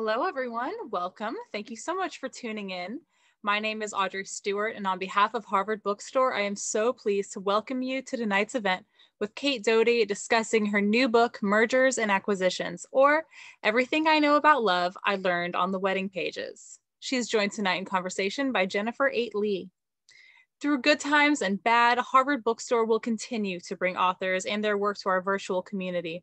Hello, everyone. Welcome. Thank you so much for tuning in. My name is Audrey Stewart, and on behalf of Harvard Book Store, I am so pleased to welcome you to tonight's event with Cate Doty discussing her new book, Mergers and Acquisitions, or Everything I Know About Love I Learned on the Wedding Pages. She is joined tonight in conversation by Jennifer 8. Lee. Through good times and bad, Harvard Book Store will continue to bring authors and their work to our virtual community.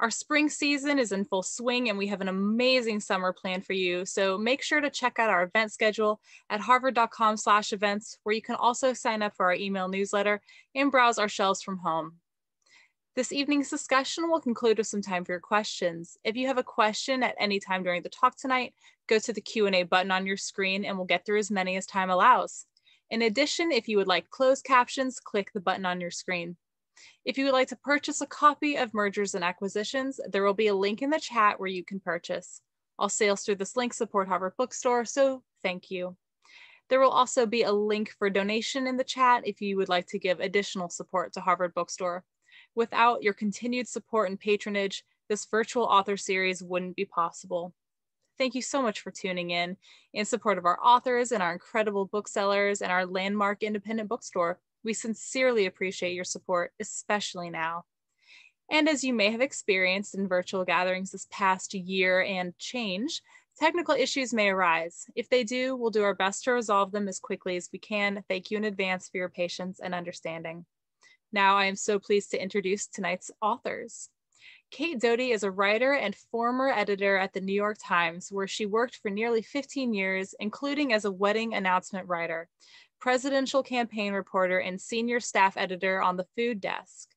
Our spring season is in full swing and we have an amazing summer plan for you. So make sure to check out our event schedule at harvard.com slash events, where you can also sign up for our email newsletter and browse our shelves from home. This evening's discussion will conclude with some time for your questions. If you have a question at any time during the talk tonight, go to the Q&A button on your screen and we'll get through as many as time allows. In addition, if you would like closed captions, click the button on your screen. If you would like to purchase a copy of Mergers and Acquisitions, there will be a link in the chat where you can purchase. All sales through this link support Harvard Book Store, so thank you. There will also be a link for donation in the chat if you would like to give additional support to Harvard Book Store. Without your continued support and patronage, this virtual author series wouldn't be possible. Thank you so much for tuning in in support of our authors and our incredible booksellers and our landmark independent bookstore. We sincerely appreciate your support, especially now. And as you may have experienced in virtual gatherings this past year and change, technical issues may arise. If they do, we'll do our best to resolve them as quickly as we can. Thank you in advance for your patience and understanding. Now I am so pleased to introduce tonight's authors. Cate Doty is a writer and former editor at the New York Times, where she worked for nearly 15 years, including as a wedding announcement writer, presidential campaign reporter, and senior staff editor on the food desk.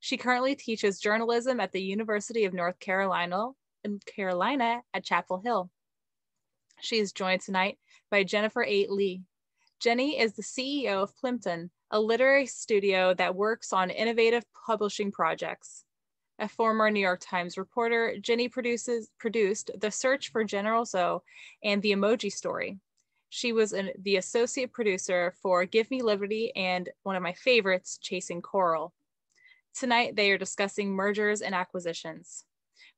She currently teaches journalism at the University of North Carolina, in Carolina at Chapel Hill. She is joined tonight by Jennifer 8. Lee. Jenny is the CEO of Plympton, a literary studio that works on innovative publishing projects. A former New York Times reporter, Jenny produces, produced The Search for General Tso and The Emoji Story. She was an, the associate producer for Give Me Liberty and one of my favorites, Chasing Coral. Tonight, they are discussing mergers and acquisitions.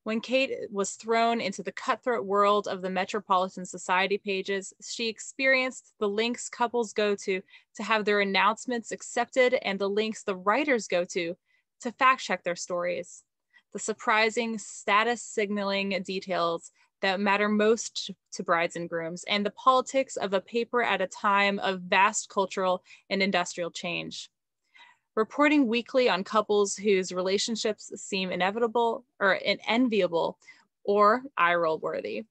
When Cate was thrown into the cutthroat world of the Metropolitan Society pages, she experienced the links couples go to to have their announcements accepted and the links the writers go to to fact check their stories. The surprising status signaling details that matter most to brides and grooms, and the politics of a paper at a time of vast cultural and industrial change reporting weekly on couples whose relationships seem inevitable or enviable or eye roll worthy.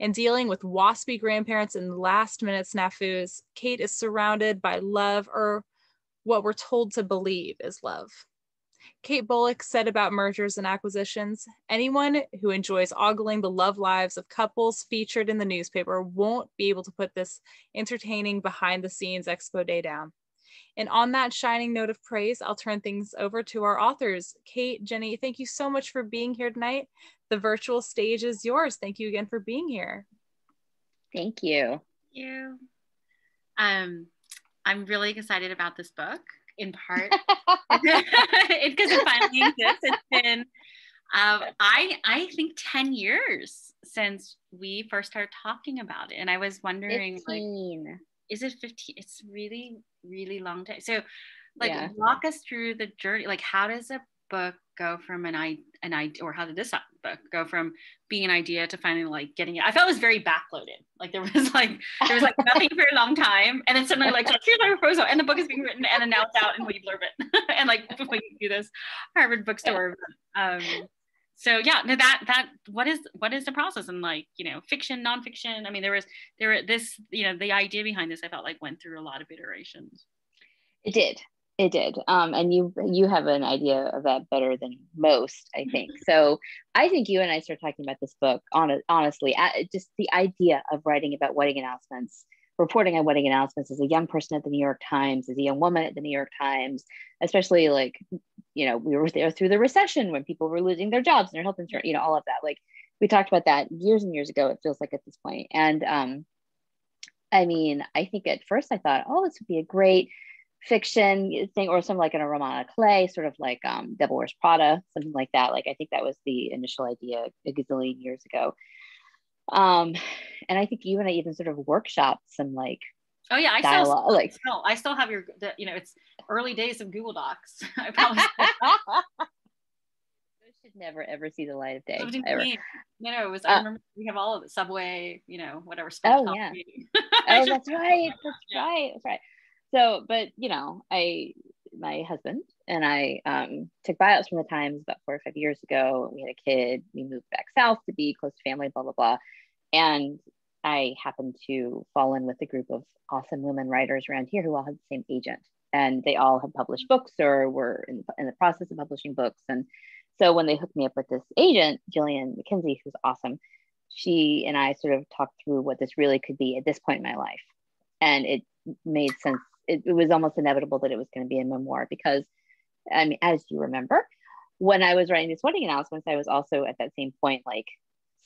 And dealing with waspy grandparents and last minute snafus, Cate is surrounded by love or what we're told to believe is love. Kate Bolick said about mergers and acquisitions anyone who enjoys ogling the love lives of couples featured in the newspaper won't be able to put this entertaining behind the scenes expo day down. And on that shining note of praise, I'll turn things over to our authors. Cate, Jenny, thank you so much for being here tonight. The virtual stage is yours. Thank you again for being here. Thank you. Thank you. Um, I'm really excited about this book in part because it finally exists. It's been, um, I I think ten years since we first started talking about it, and I was wondering, 15. like, is it 15 it's really really long time so like yeah. walk us through the journey like how does a book go from an i an idea or how did this book go from being an idea to finally like getting it. I felt it was very backloaded. Like there was like there was like nothing for a long time. And then suddenly like here's my proposal and the book is being written and announced out and we blurb it. And like we do this harvard bookstore. Um so yeah that that what is what is the process? And like you know fiction nonfiction? I mean there was there this you know the idea behind this i felt like went through a lot of iterations. It did it did um, and you you have an idea of that better than most i think so i think you and i started talking about this book on honestly just the idea of writing about wedding announcements reporting on wedding announcements as a young person at the New York Times, as a young woman at the New York Times, especially like, you know, we were there through the recession when people were losing their jobs and their health insurance, you know, all of that. Like we talked about that years and years ago, it feels like at this. And um, I mean, I think at first I thought, oh, this would be a great fiction thing or some like in a roman à clef, sort of like um, Devil Wears Prada, something like that. Like I think that was the initial idea a gazillion years ago Um, and I think you and I even sort of workshopped some like Oh yeah, I dialogue, still like still, I still have your the, you know it's early days of Google Docs. I probably should never ever see the light of day. ever. No, no, it was. Uh, I remember we have all of the subway, you know, whatever. Oh, yeah. Oh, that's right. That's Yeah. right. That's right. So, but you know, I my husband and I um, took buyouts from the Times about four or five years ago. We had a kid. We moved back south to be close to family. Blah blah blah. And I happened to fall in with a group of awesome women writers around here who all had the same agent, and they all had published books or were in, in the process of publishing books. And so when they hooked me up with this agent, Gillian MacKenzie, who's awesome, she and I sort of talked through what this really could be at this point in my life. And it made sense. It, it was almost inevitable that it was going to be a memoir because, I mean, as you remember, when I was writing these wedding announcements, I was also at that same point, like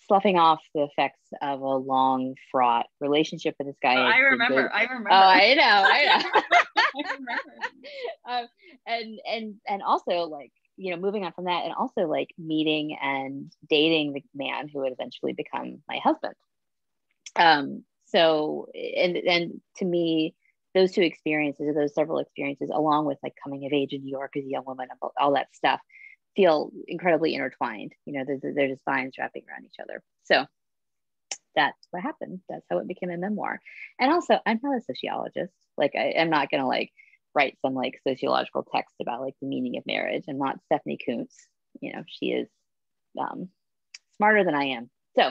sloughing off the effects of a long, fraught relationship with this guy. Oh, I remember. good- I remember. Oh, I know, I know. I remember. um, and and and also like you know moving on from that and also like meeting and dating the man who would eventually become my husband um so and and to me those two experiences or those several experiences along with like coming of age in new york as a young woman all- that stuff feel incredibly intertwined you know they're, they're just vines wrapping around each other so that's what happened that's how it became a memoir and also i'm not a sociologist like I, i'm not gonna like write some like sociological text about like the meaning of marriage. I'm not Stephanie Coontz. You know, she is um, smarter than I am. So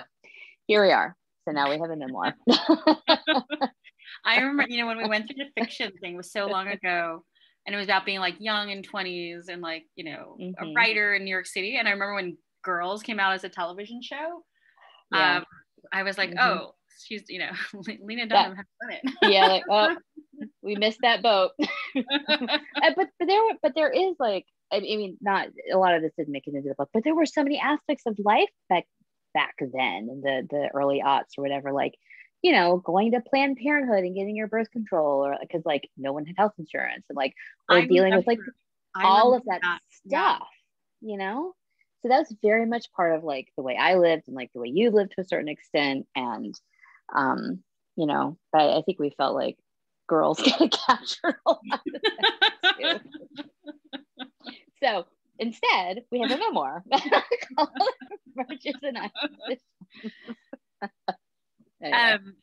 here we are. So now we have a memoir. I remember, you know, when we went through the fiction thing was so long ago, and it was about being like young in 20s and like, you know, a Mhm. writer in New York City. And I remember when Girls came out as a television show, Yeah. um, I was like, Mhm. oh, she's, you know, Lena Dunham has done it. yeah, like oh, we missed that boat. Uh, but but there but there is like I mean not a lot of this didn't make it into the book, but there were so many aspects of life back back then in the the early aughts or whatever, like you know, going to Planned Parenthood and getting your birth control, or because like no one had health insurance, and like or I dealing with like remember- I all of that yeah. stuff, you know? So that's very much part of like the way I lived and like the way you lived to a certain extent. And, um, you know, but I think we felt like girls of captured a lot of that too. So instead, we have a memoir called Mergers and Acquisitions. Anyway. um,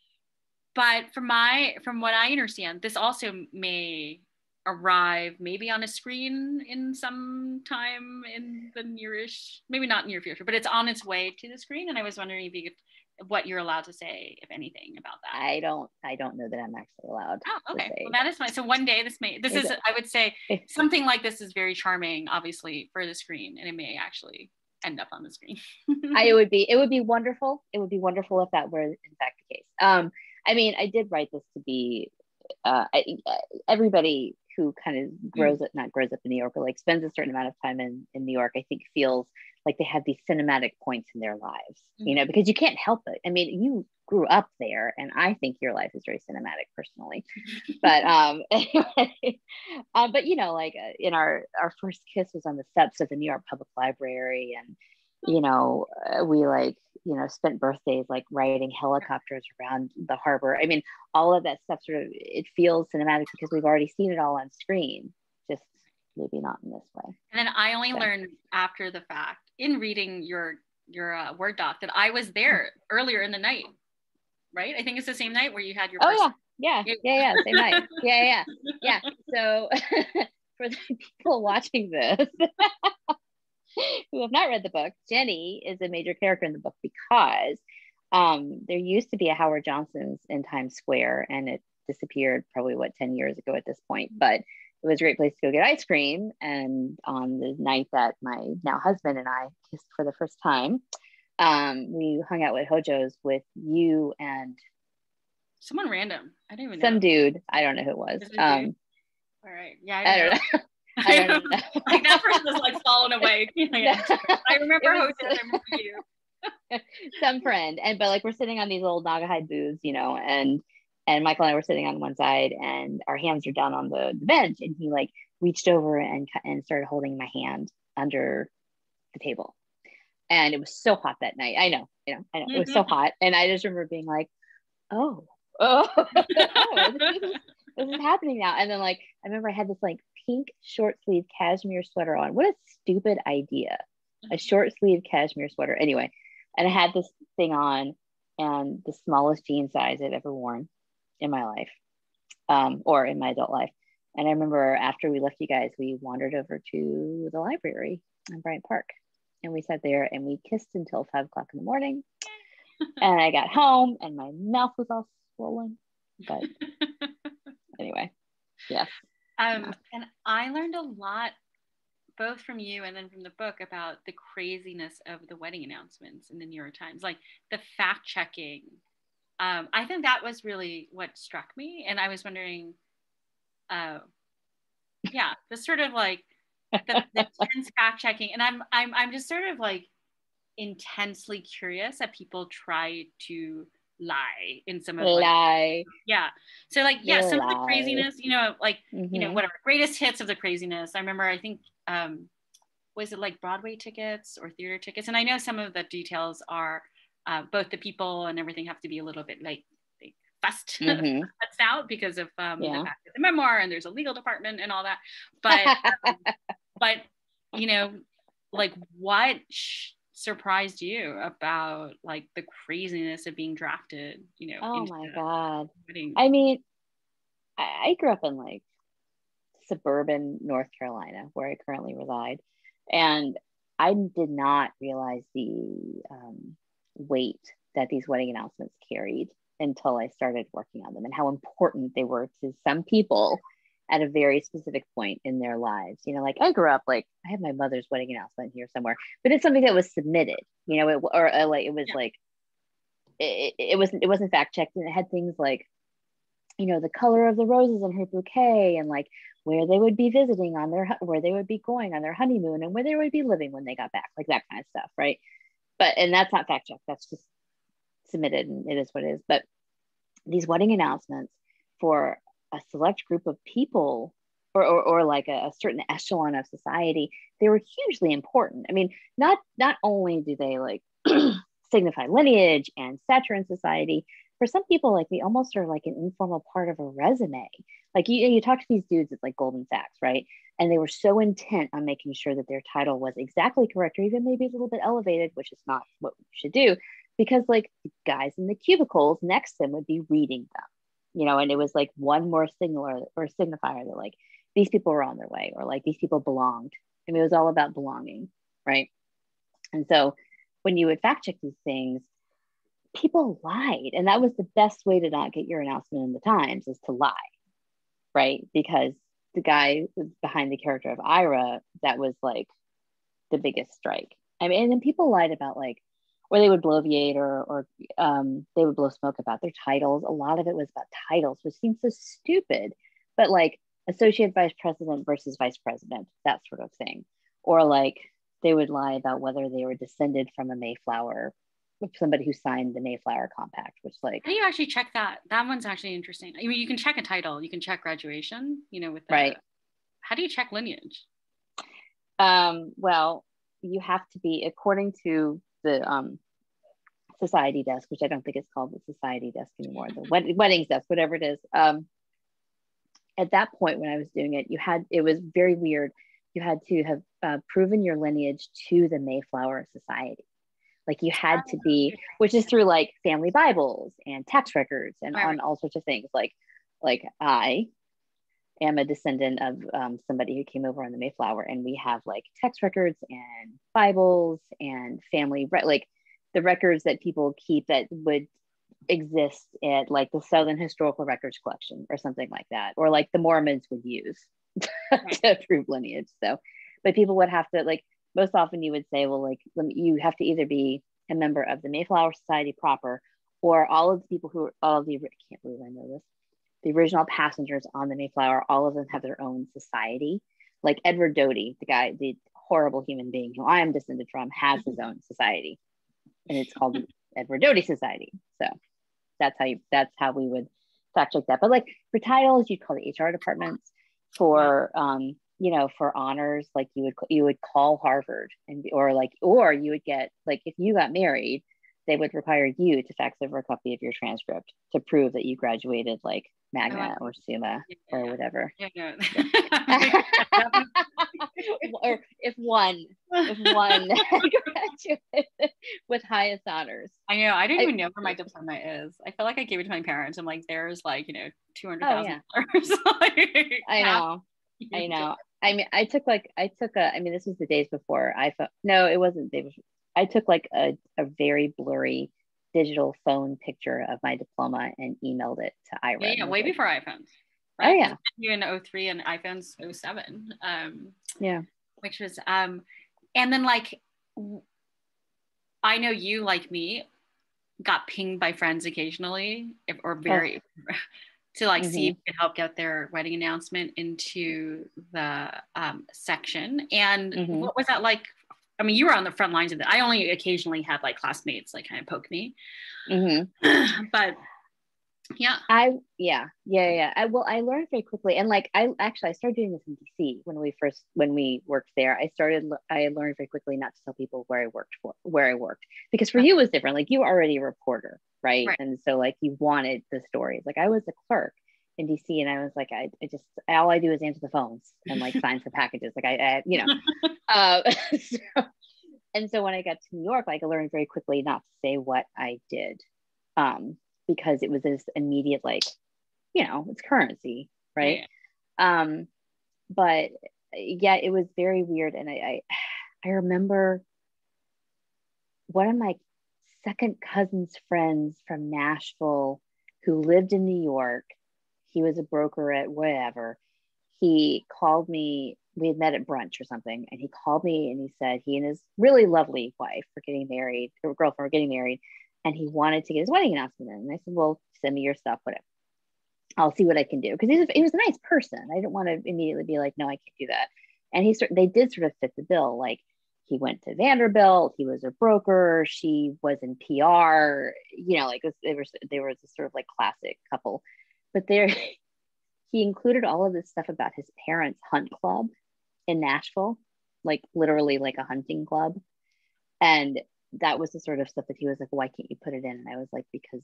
but from my from what I understand, this also may arrive maybe on a screen in some time in the nearish, maybe not near future, but it's on its way to the screen. And I was wondering if you could, what you're allowed to say, if anything, about that. I don't I don't know that I'm actually allowed. Oh, okay. Well, that is fine. So one day this may this Is is? I would say something like this is very charming, obviously, for the screen, and it may actually end up on the screen. I it would be it would be wonderful. It would be wonderful if that were in fact the case. Um, I mean, I did write this to be uh, I, everybody who kind of grows up, not grows up in New York, but like spends a certain amount of time in in New York. I think feels like they have these cinematic points in their lives, you know, because you can't help it. I mean, you grew up there, and I think your life is very cinematic personally. But um, anyway, uh, but you know, like uh, in our our first kiss was on the steps of the New York Public Library, and you know, uh, we like you know spent birthdays like riding helicopters around the harbor. I mean, all of that stuff sort of it feels cinematic because we've already seen it all on screen, just maybe not in this way. And then I only So- learned after the fact in reading your your uh, word doc that I was there earlier in the night, right? I think it's the same night where you had your. Oh first- yeah, yeah, yeah, yeah, same night. Yeah, yeah, yeah. So for the people watching this who have not read the book, Jenny is a major character in the book because um, there used to be a Howard Johnson's in Times Square, and it disappeared probably what 10 years ago at this point. But it was a great place to go get ice cream. And on the night that my now husband and I kissed for the first time, um, we hung out with Hojo's with you and Someone random. I don't even know. some dude. I don't know who it was. Um, All right. Yeah. I don't know. I don't know. like that person was like falling away. Yeah. I remember was- hosting. I remember you. some friend and but like we're sitting on these old Naugahyde booths, you know, and and Michael and I were sitting on one side and our hands are down on the, the bench and he like reached over and and started holding my hand under the table. and it was so hot that night. I know, you know, I know mm-hmm. it was so mm-hmm. hot, and I just remember being like, "Oh, oh, oh this, is, this is happening now." And then like I remember I had this like pink short sleeve cashmere sweater on. What a stupid idea! A short sleeve cashmere sweater. Anyway, and I had this thing on, and the smallest jean size I'd ever worn in my life, um, or in my adult life. And I remember after we left you guys, we wandered over to the library in Bryant Park and we sat there and we kissed until five o'clock in the morning. and I got home and my mouth was all swollen. But anyway, yes. Um, and I learned a lot both from you and then from the book about the craziness of the wedding announcements in the New York Times, like the fact checking. Um, I think that was really what struck me. And I was wondering, uh, yeah, the sort of like the, the intense fact checking, and I'm I'm I'm just sort of like intensely curious that people try to lie in some of lie. Yeah. So like yeah, some lie. of the craziness, you know, like mm-hmm. you know, mm-hmm. whatever greatest hits of the craziness. I remember I think um was it like Broadway tickets or theater tickets? And I know some of the details are uh, both the people and everything have to be a little bit like fussed mm-hmm. fussed out because of um, yeah. the, the memoir and there's a legal department and all that. But um, but you know like what sh- surprised you about like the craziness of being drafted you know oh my god wedding? i mean I, grew up in like suburban north carolina where i currently reside and i did not realize the um, weight that these wedding announcements carried until i started working on them and how important they were to some people at a very specific point in their lives. You know, like I grew up like I have my mother's wedding announcement here somewhere, but it's something that was submitted. You know, it, or, or like it was yeah. like it, it wasn't it wasn't fact checked, and it had things like you know the color of the roses in her bouquet and like where they would be visiting on their where they would be going on their honeymoon and where they would be living when they got back like that kind of stuff right but and that's not fact checked that's just submitted and it is what it is. But these wedding announcements for a select group of people or, or, or like a, a, certain echelon of society they were hugely important. I mean not not only do they like signify lineage and stature in society for some people like they almost are like an informal part of a resume. Like you, you talk to these dudes it's like goldman sachs right and they were so intent on making sure that their title was exactly correct or even maybe a little bit elevated which is not what we should do because like guys in the cubicles next to them would be reading them you know, and it was like one more signal or, signifier that like these people were on their way or like these people belonged. I mean, it was all about belonging, right? And so when you would fact check these things, people lied. And that was the best way to not get your announcement in the Times is to lie, right? Because the guy behind the character of Ira, that was like the biggest strike. I mean, and then people lied about like or they would bloviate or, or um, they would blow smoke about their titles. A lot of it was about titles, which seems so stupid, but like associate vice president versus vice president, that sort of thing. Or like they would lie about whether they were descended from a Mayflower, somebody who signed the Mayflower Compact, which like. How do you actually check that? That one's actually interesting. I mean, you can check a title, you can check graduation, you know, with the, right. How do you check lineage? Um, well, you have to be according to the um, society desk, which I don't think it's called the society desk anymore, the wed- weddings desk, whatever it is. Um, at that point, when I was doing it, you had it was very weird. You had to have uh, proven your lineage to the Mayflower Society. Like you had to be, which is through like family Bibles and tax records and on all sorts of things. Like, like I am a descendant of um, somebody who came over on the Mayflower, and we have like tax records and Bibles and family re- like the records that people keep that would exist at like the Southern Historical Records Collection or something like that, or like the Mormons would use to prove lineage. So, but people would have to like most often you would say, well, like you have to either be a member of the Mayflower Society proper, or all of the people who are all of the I can't believe I know this the original passengers on the Mayflower, all of them have their own society. Like Edward Doty, the guy, the horrible human being who I am descended from, has his own society, and it's called the Edward Doty Society. So that's how you that's how we would fact check that. But like for titles, you'd call the HR departments. For um, you know for honors like you would you would call harvard and or like or you would get like if you got married they would require you to fax over a copy of your transcript to prove that you graduated like oh, magna oh, or summa yeah, or whatever. Yeah, yeah. or if one if one graduated with highest honors. I know i don't even know where my diploma is. I feel like i gave it to my parents i'm like there's like you know two hundred oh, thousand oh, dollars i know. I know. I mean, I took like I took a. I mean, this was the days before iPhone. No, it wasn't. They I took like a, a very blurry digital phone picture of my diploma and emailed it to Ira. Yeah, yeah way like, before iPhones. Right? Oh yeah. You in 03 and iPhones 07. Um, yeah. Which was um, and then like, I know you like me, got pinged by friends occasionally, if, or oh. very. Oh. To like mm-hmm. see if we could help get their wedding announcement into the um, section. And mm-hmm. what was that like I mean, you were on the front lines of it. I only occasionally had like classmates like kind of poke me, mm-hmm. but yeah, I yeah yeah yeah. I well, I learned very quickly, and like I actually I started doing this in DC when we first when we worked there. I started I learned very quickly not to tell people where I worked for where I worked because for you it was different. Like you were already a reporter, right? right? And so like you wanted the stories. Like I was a clerk in DC and I was like, I, I, just all I do is answer the phones and like sign for packages. Like I, I you know, uh, so, and so when I got to New York, like I learned very quickly not to say what I did, um, because it was this immediate like, you know, it's currency, right? Yeah. Um, but yeah, it was very weird, and I, I, I remember one of my second cousin's friends from Nashville who lived in New York he was a broker at whatever. He called me, we had met at brunch or something, and he called me and he said he and his really lovely wife were getting married, or girlfriend were getting married, and he wanted to get his wedding announcement in. And I said, Well, send me your stuff, whatever. I'll see what I can do. Because he, he was a nice person. I didn't want to immediately be like, No, I can't do that. And he they did sort of fit the bill. Like he went to Vanderbilt. He was a broker. She was in PR. You know, like they were they were sort of like classic couple but there he included all of this stuff about his parents' hunt club in Nashville, like literally like a hunting club. And that was the sort of stuff that he was like, why can't you put it in? And I was like, because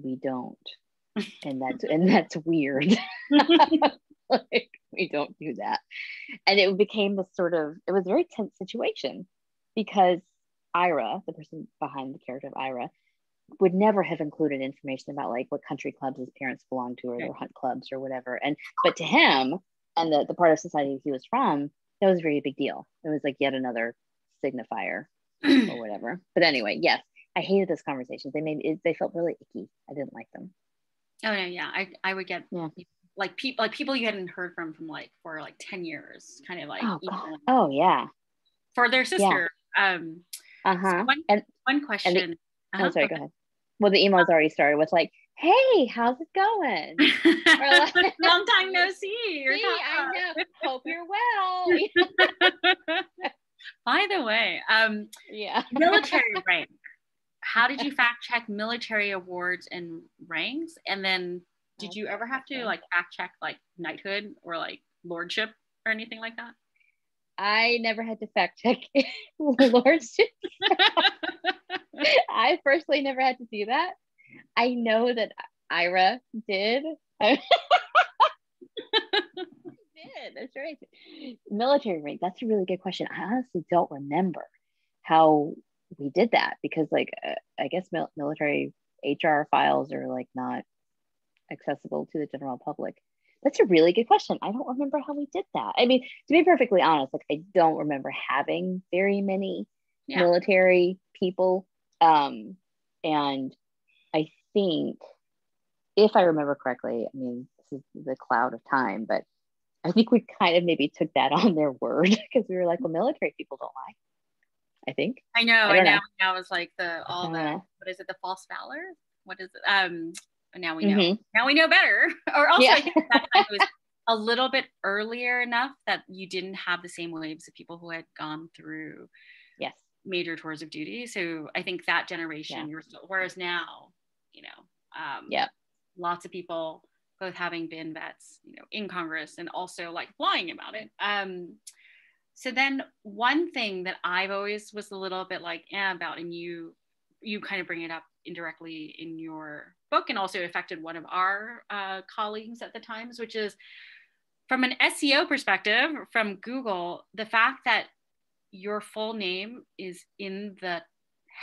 we don't. And that's and that's weird. like we don't do that. And it became this sort of it was a very tense situation because Ira, the person behind the character of Ira, would never have included information about like what country clubs his parents belonged to or their hunt clubs or whatever. And but to him and the, the part of society he was from, that was a very big deal. It was like yet another signifier or whatever. But anyway, yes, I hated those conversations. They made it, they felt really icky. I didn't like them. Oh no, yeah. I, I would get yeah. like people like people you hadn't heard from from like for like 10 years, kind of like oh, oh yeah. For their sister. Yeah. Um uh-huh. So one, and one question. And the, uh-huh. Oh, sorry, go ahead well the emails already started with like hey how's it going like, long time no see, see i know hope you're well by the way um yeah military rank how did you fact check military awards and ranks and then did you ever have to like fact check like knighthood or like lordship or anything like that I never had to fact check lordship. I personally never had to do that. I know that Ira did. That's right. Military rank. That's a really good question. I honestly don't remember how we did that because, like, uh, I guess mil- military HR files are like not accessible to the general public. That's a really good question. I don't remember how we did that. I mean, to be perfectly honest, like I don't remember having very many yeah. military people um, and I think, if I remember correctly, I mean, this is the cloud of time, but I think we kind of maybe took that on their word because we were like, well, military people don't lie. I think. I know. I, I know. Now it's like the all the uh, what is it? The false valor. What is it? Um. Now we know. Mm-hmm. Now we know better. or also, yeah. I think that time it was a little bit earlier enough that you didn't have the same waves of people who had gone through yes major tours of duty. So I think that generation, yeah. you're still, whereas now, you know, um, yeah, lots of people both having been vets, you know, in Congress and also like flying about it. Um, so then one thing that I've always was a little bit like eh, about, and you you kind of bring it up indirectly in your book, and also affected one of our uh, colleagues at the times, which is from an SEO perspective, from Google, the fact that your full name is in the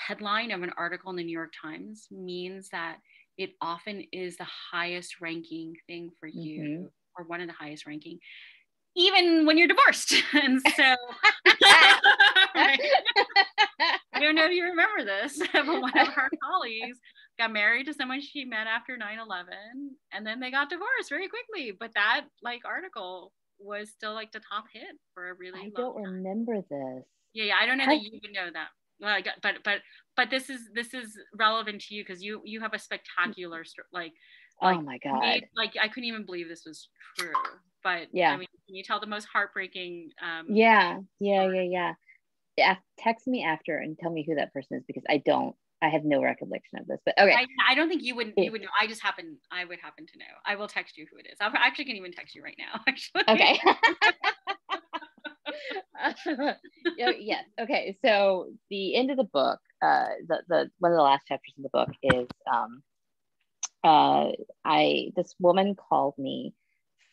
headline of an article in the New York Times means that it often is the highest ranking thing for you mm-hmm. or one of the highest ranking even when you're divorced and so i don't know if you remember this but one of our colleagues got married to someone she met after 9-11 and then they got divorced very quickly but that like article was still like the top hit for a really i don't time. remember this yeah yeah i don't know How- that you would know that well, but but but this is this is relevant to you because you you have a spectacular like oh my god. made, like i couldn't even believe this was true but yeah. I mean can you tell the most heartbreaking um yeah. Yeah yeah yeah. Yeah text me after and tell me who that person is because i don't i have no recollection of this but okay. I, I don't think you would you would know. I just happen i would happen to know. I will text you who it is. I actually can even text you right now actually. Okay yes. Okay. So the end of the book, uh, the, the one of the last chapters in the book is um, uh, I this woman called me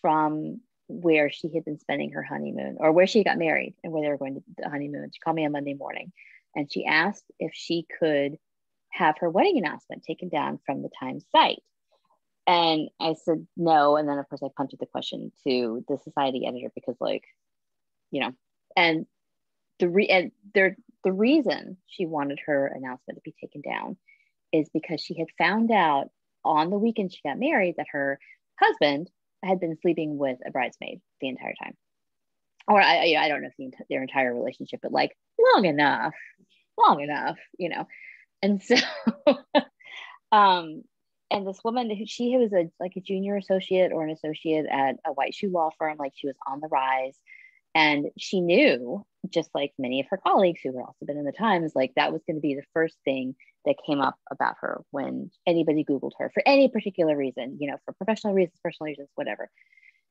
from where she had been spending her honeymoon or where she got married and where they were going to the honeymoon. She called me on Monday morning and she asked if she could have her wedding announcement taken down from the Times site. And I said no. And then, of course, I punted the question to the society editor because, like, you know, and the re- and there the reason she wanted her announcement to be taken down is because she had found out on the weekend she got married that her husband had been sleeping with a bridesmaid the entire time. Or i i don't know if the, their entire relationship but like long enough long enough you know. And so um and this woman she was a like a junior associate or an associate at a white shoe law firm like she was on the rise and she knew, just like many of her colleagues who had also been in the Times, like that was going to be the first thing that came up about her when anybody Googled her for any particular reason, you know, for professional reasons, personal reasons, whatever.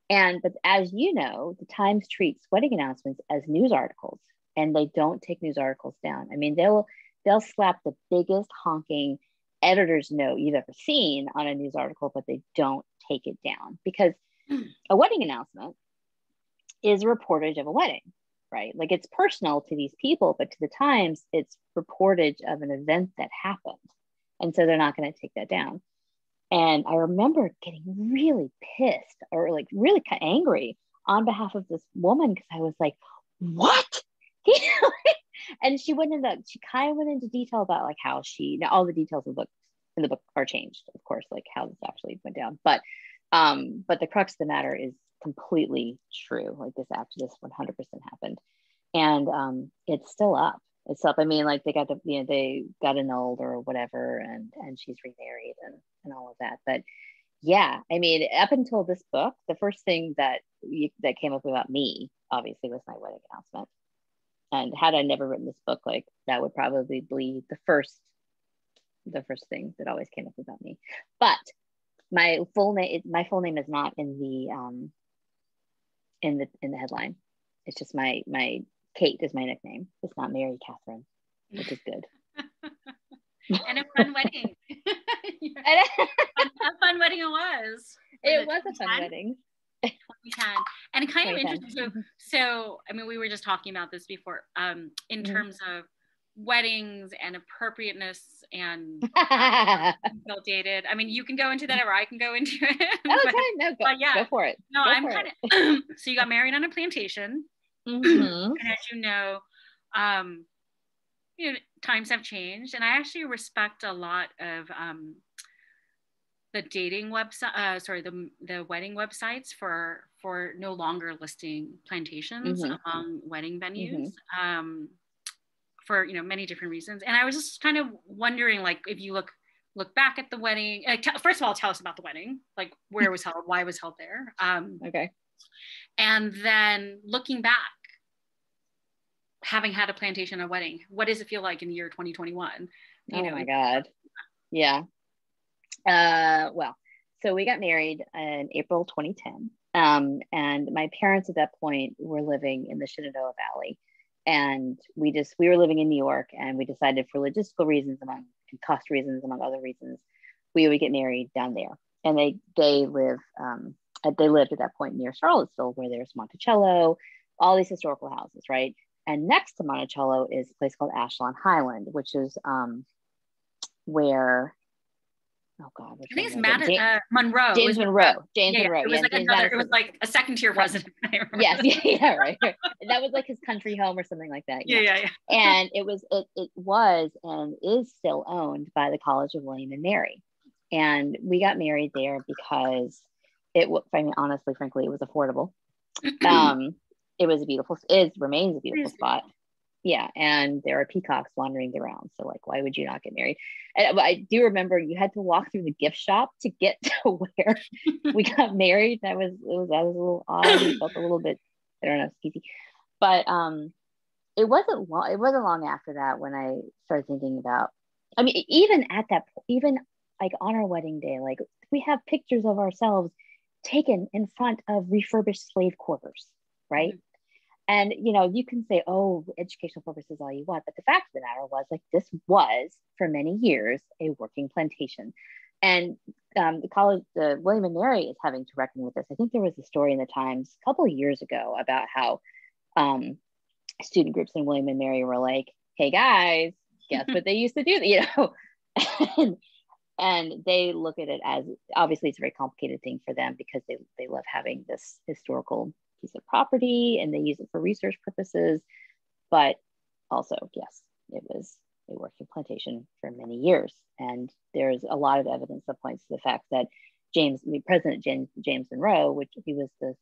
And but as you know, the Times treats wedding announcements as news articles, and they don't take news articles down. I mean, they'll they'll slap the biggest honking editor's note you've ever seen on a news article, but they don't take it down because hmm. a wedding announcement is reportage of a wedding, right? Like it's personal to these people, but to the Times, it's reportage of an event that happened. And so they're not going to take that down. And I remember getting really pissed or like really angry on behalf of this woman because I was like, what? and she went into she kind of went into detail about like how she now all the details of the book in the book are changed, of course, like how this actually went down. But um, but the crux of the matter is completely true. Like this after this 100% happened. And um, it's still up. It's up. I mean, like they got the, you know, they got annulled or whatever, and and she's remarried and and all of that. But yeah, I mean, up until this book, the first thing that you, that came up about me, obviously, was my wedding announcement. And had I never written this book, like that would probably be the first, the first thing that always came up about me. But my full name, my full name is not in the um, in the in the headline. It's just my my Cate is my nickname. It's not Mary Catherine, which is good. and a fun wedding. a fun wedding it was. It was a fun wedding. 2010 and kind of interesting so, so i mean we were just talking about this before um in mm-hmm. terms of weddings and appropriateness and feel dated. I mean, you can go into that or I can go into it. Oh, but, okay, no, go, yeah, go for it. No, go I'm kind of. so you got married on a plantation, mm-hmm. and as you know, um, you know, times have changed, and I actually respect a lot of um, the dating website. Uh, sorry, the the wedding websites for for no longer listing plantations mm-hmm. among wedding venues. Mm-hmm. Um, for you know many different reasons and i was just kind of wondering like if you look look back at the wedding like t- first of all tell us about the wedding like where it was held why it was held there um okay and then looking back having had a plantation a wedding what does it feel like in the year 2021 you oh know my god yeah uh well so we got married in April 2010. Um, and my parents at that point were living in the Shenandoah Valley. And we just, we were living in New York and we decided for logistical reasons among cost reasons, among other reasons, we would get married down there. And they, they live, um, they lived at that point near Charlottesville where there's Monticello, all these historical houses, right? And next to Monticello is a place called Ash Lawn-Highland, which is um, where oh god, I think it's Mad- James, uh, Monroe. James Monroe. James yeah, Monroe. It was, yeah, like another, it was like a second tier president. yes, yeah, yeah, right, right. That was like his country home or something like that. Yeah, yeah, yeah. and it was it it was and is still owned by the College of William and Mary. And we got married there because it I mean honestly, frankly, it was affordable. um it was a beautiful it remains a beautiful spot yeah and there are peacocks wandering around so like why would you not get married? And i do remember you had to walk through the gift shop to get to where we got married. That was it was that was a little odd. It felt a little bit i don't know skeezy but um it wasn't long it wasn't long after that when i started thinking about i mean even at that even like on our wedding day like we have pictures of ourselves taken in front of refurbished slave quarters right? Mm-hmm and you know, you can say, "Oh, educational purposes, all you want," but the fact of the matter was, like, this was for many years a working plantation, and um, the college, the William and Mary, is having to reckon with this. I think there was a story in the Times a couple of years ago about how um, student groups in William and Mary were like, "Hey guys, guess what they used to do?" You know, and, and they look at it as obviously it's a very complicated thing for them because they they love having this historical piece of property and they use it for research purposes. But also, yes, it was a working plantation for many years. And there's a lot of evidence that points to the fact that James, I mean, President James, James Monroe, which he was the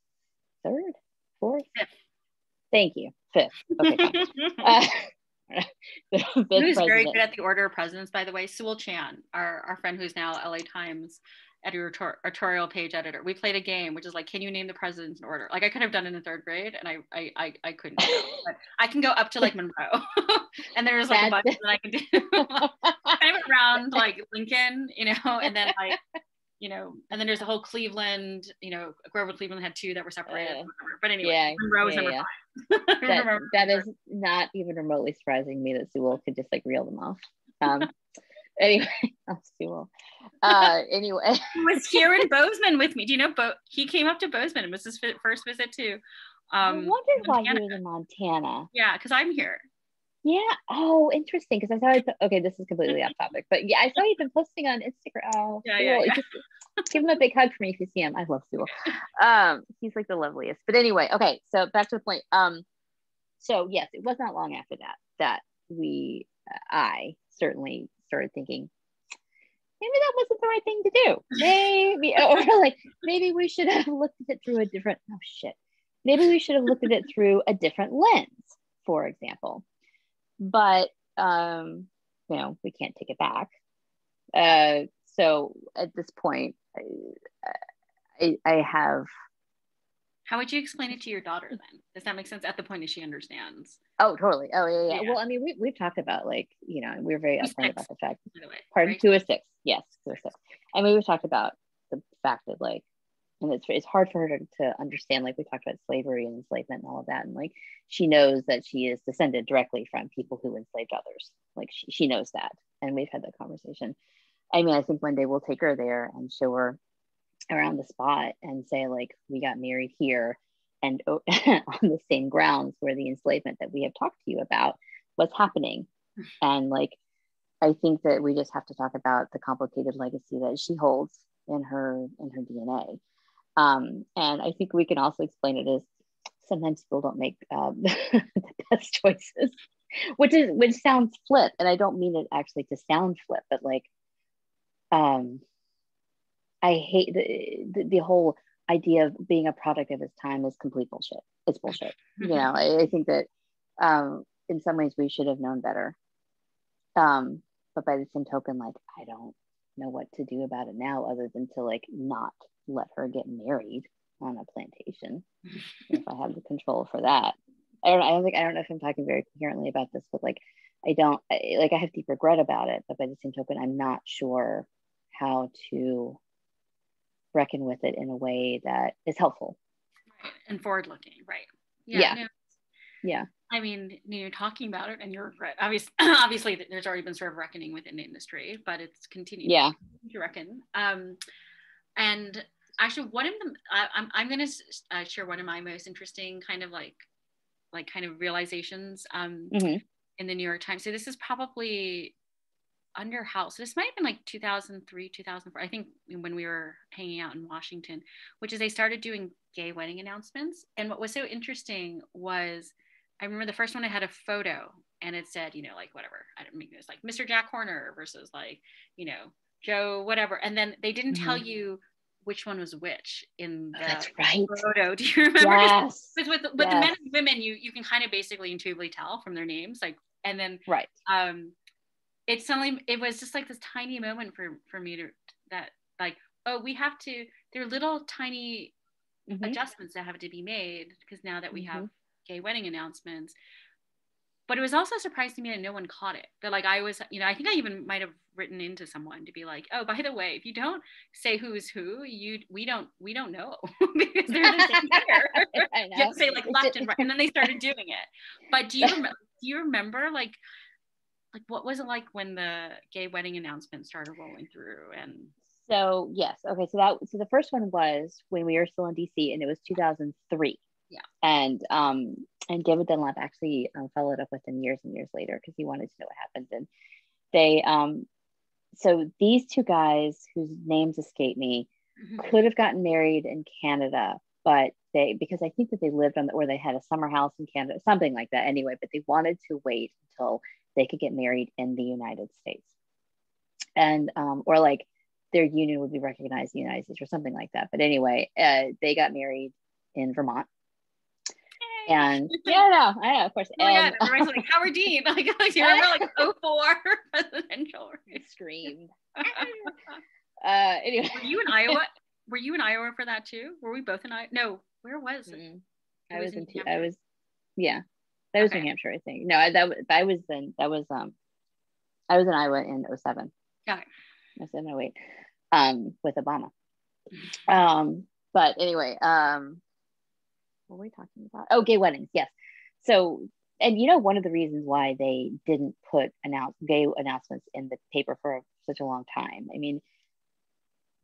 third, fourth, fifth. Thank you, fifth. Okay, uh, who's very good at the order of presidents, by the way. Sewell Chan, our, our friend who's now LA Times editorial page editor. We played a game, which is like, can you name the presidents in order? Like I could have done it in third grade, and I I I, I couldn't. but I can go up to like Monroe, and there's like That's a bunch that I can do. kind of around like Lincoln, you know, and then like you know, and then there's the whole Cleveland, you know, Grover Cleveland had two that were separated. Uh, but anyway, yeah, Monroe was yeah, number yeah. five. that, that is not even remotely surprising me that Sewell could just like reel them off. Um, anyway, oh, Sewell. Uh, anyway, he was here in Bozeman with me. Do you know? Bo- he came up to Bozeman. It was his first visit too. Um, I wondered why he was in Montana. Yeah, because I'm here. Yeah. Oh, interesting. Because I saw. Okay, this is completely off topic, but yeah, I saw you've been posting on Instagram. Oh, yeah, yeah, yeah. Just, give him a big hug for me if you see him. I love Sewell. Um, he's like the loveliest. But anyway, okay. So back to the point. Um, so yes, it was not long after that that we, uh, I certainly started thinking maybe that wasn't the right thing to do. Maybe, or like, maybe we should have looked at it through a different, oh shit. Maybe we should have looked at it through a different lens, for example. But, um, you know, we can't take it back. Uh, so at this point, I, I, I have how would you explain it to your daughter then? Does that make sense at the point that she understands? Oh, totally. Oh, yeah, yeah. yeah. Well, I mean, we, we've talked about like, you know, we are very upfront about the fact, By the pardon, right? two or six. Yes, two or six. And we've talked about the fact that like, and it's, it's hard for her to, to understand, like we talked about slavery and enslavement and all of that. And like, she knows that she is descended directly from people who enslaved others. Like she, she knows that. And we've had that conversation. I mean, I think one day we'll take her there and show her around the spot and say like we got married here and on the same grounds where the enslavement that we have talked to you about was happening. And like i think that we just have to talk about the complicated legacy that she holds in her in her dna um, and i think we can also explain it as sometimes people don't make um, the best choices which is which sounds flip. And i don't mean it actually to sound flip but like um I hate the, the, the whole idea of being a product of his time is complete bullshit. It's bullshit. you know, I, I think that um, in some ways we should have known better. Um, but by the same token, like I don't know what to do about it now other than to like not let her get married on a plantation if I have the control for that. I don't I don't think I don't know if I'm talking very coherently about this, but like I don't I, like I have deep regret about it, but by the same token, I'm not sure how to reckon with it in a way that is helpful right. and forward looking right yeah yeah, no, yeah. I mean, you're talking about it and you're regret. Obviously, obviously, there's already been sort of reckoning within the industry, but it's continued. Yeah. To reckon. Um, and actually, one of them, I, I'm, I'm going to uh, share one of my most interesting kind of like, like kind of realizations um, mm-hmm. in the New York Times. So this is probably under house. This might have been like 2003, 2004. I think when we were hanging out in Washington, which is they started doing gay wedding announcements. And what was so interesting was I remember the first one I had a photo and it said, you know, like whatever. I don't mean it was like Mr. Jack Horner versus like, you know, Joe, whatever. And then they didn't mm-hmm. tell you which one was which in the oh, that's right. photo. Do you remember? Yes. Because with, with yes. the men and women, you you can kind of basically intuitively tell from their names. Like and then right. Um it suddenly it was just like this tiny moment for for me to that like, oh, we have to there are little tiny mm-hmm. adjustments that have to be made because now that we mm-hmm. have gay wedding announcements. But it was also surprising to me that no one caught it. That like I was, you know, I think I even might have written into someone to be like, oh, by the way, if you don't say who's who, you we don't we don't know because they're the same here. you have to say like left and right, and then they started doing it. But do you? Do you remember like like what was it like when the gay wedding announcement started rolling through and so yes okay so that so the first one was when we were still in dc and it was 2003 yeah. And um and David Dunlap actually um, followed up with them years and years later because he wanted to know what happened. And they um so these two guys whose names escape me mm-hmm. could have gotten married in Canada, but they because I think that they lived on the, or they had a summer house in Canada, something like that anyway, but they wanted to wait until they could get married in the United States. And um, or like their union would be recognized in the United States or something like that. But anyway, uh, they got married in Vermont and yeah, no, I know, of course. Oh and, my God, like Howard Dean. Like, like you remember like 04 presidential screamed. uh, anyway, were you in Iowa? Were you in Iowa for that too? Were we both in Iowa? No, where was it? Mm-hmm. I was, was in. I was, yeah, that was okay. New Hampshire, I think. No, I, that I was in. That was um, I was in Iowa in 07. Okay. 07, 08, um, with Obama. Um, but anyway, um, what were we talking about? Oh, gay weddings. Yes. So, and you know, one of the reasons why they didn't put announce gay announcements in the paper for such a long time. I mean,